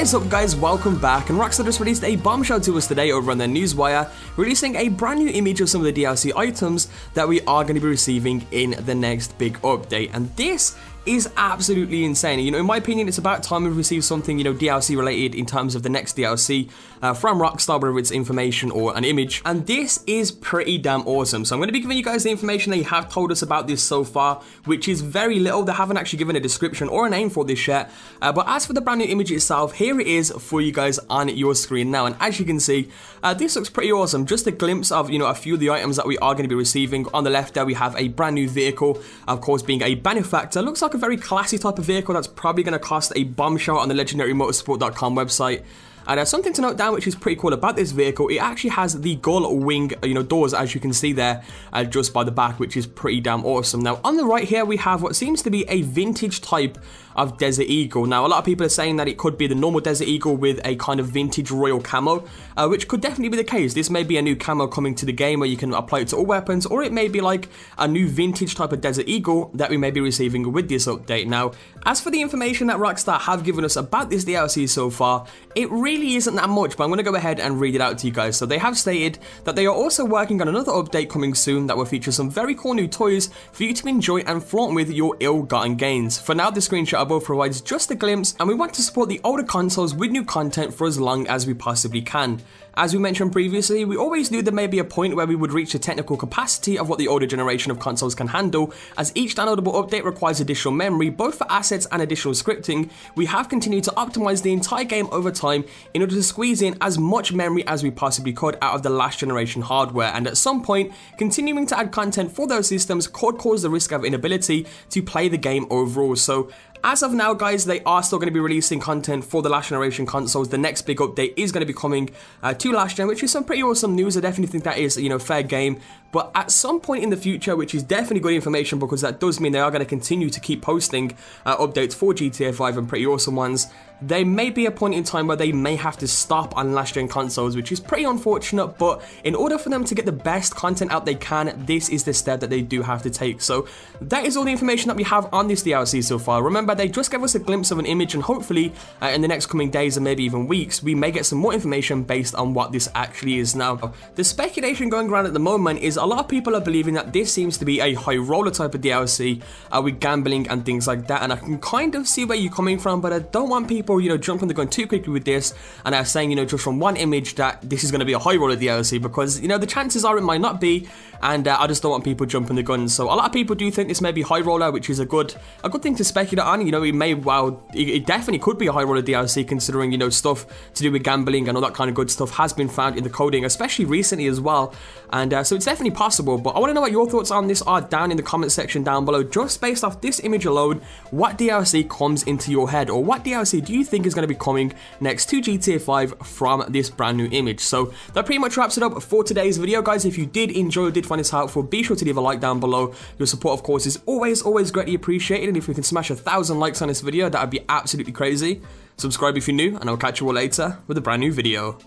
What is up guys, welcome back, and Rockstar just released a bombshell to us today over on their newswire, releasing a brand new image of some of the DLC items that we are going to be receiving in the next big update, and this is absolutely insane. You know, in my opinion, it's about time we receive something, you know, DLC related in terms of the next DLC uh, from Rockstar, whether it's information or an image. And this is pretty damn awesome. So I'm going to be giving you guys the information they have told us about this so far, which is very little. They haven't actually given a description or a name for this yet. Uh, but as for the brand new image itself, here it is for you guys on your screen now. And as you can see, uh, this looks pretty awesome. Just a glimpse of, you know, a few of the items that we are going to be receiving. On the left there, we have a brand new vehicle, of course, being a benefactor. Looks like a very classy type of vehicle that's probably going to cost a bombshell on the legendarymotorsport.com website. And uh, something to note down, which is pretty cool about this vehicle, it actually has the gull wing, you know, doors, as you can see there, uh, just by the back, which is pretty damn awesome. Now, on the right here, we have what seems to be a vintage type of Desert Eagle. Now, a lot of people are saying that it could be the normal Desert Eagle with a kind of vintage royal camo, uh, which could definitely be the case. This may be a new camo coming to the game where you can apply it to all weapons, or it may be like a new vintage type of Desert Eagle that we may be receiving with this update. Now, as for the information that Rockstar have given us about this DLC so far, it really isn't that much, but I'm going to go ahead and read it out to you guys. So they have stated that they are also working on another update coming soon that will feature some very cool new toys for you to enjoy and flaunt with your ill-gotten gains. For now, the screenshot above provides just a glimpse, and we want to support the older consoles with new content for as long as we possibly can. As we mentioned previously, we always knew there may be a point where we would reach the technical capacity of what the older generation of consoles can handle, as each downloadable update requires additional memory, both for assets and additional scripting. We have continued to optimize the entire game over time in order to squeeze in as much memory as we possibly could out of the last generation hardware, and at some point, continuing to add content for those systems could cause the risk of inability to play the game overall. So as of now, guys, they are still going to be releasing content for the last generation consoles. The next big update is going to be coming uh, to last gen, which is some pretty awesome news. I definitely think that is, you know, fair game. But at some point in the future, which is definitely good information because that does mean they are going to continue to keep posting uh, updates for GTA 5 and pretty awesome ones, there may be a point in time where they may have to stop on last gen consoles, which is pretty unfortunate. But in order for them to get the best content out they can, this is the step that they do have to take. So that is all the information that we have on this DLC so far. Remember, they just gave us a glimpse of an image, and hopefully, uh, in the next coming days or maybe even weeks, we may get some more information based on what this actually is now. The speculation going around at the moment is a lot of people are believing that this seems to be a high roller type of DLC uh, with gambling and things like that, and I can kind of see where you're coming from, but I don't want people people, you know, jumping the gun too quickly with this and are saying, you know, just from one image that this is going to be a high roller DLC because, you know, the chances are it might not be and uh, I just don't want people jumping the gun. So a lot of people do think this may be high roller, which is a good a good thing to speculate on. You know, it may, well, it, it definitely could be a high roller DLC considering, you know, stuff to do with gambling and all that kind of good stuff has been found in the coding, especially recently as well. And uh, so it's definitely possible, but I want to know what your thoughts on this are down in the comment section down below. Just based off this image alone, what DLC comes into your head or what DLC do you think is going to be coming next to GTA 5 from this brand new image? So that pretty much wraps it up for today's video, guys. If you did enjoy, or did find this helpful, be sure to leave a like down below. Your support, of course, is always, always greatly appreciated. And if we can smash a thousand likes on this video, that would be absolutely crazy. Subscribe if you're new, and I'll catch you all later with a brand new video.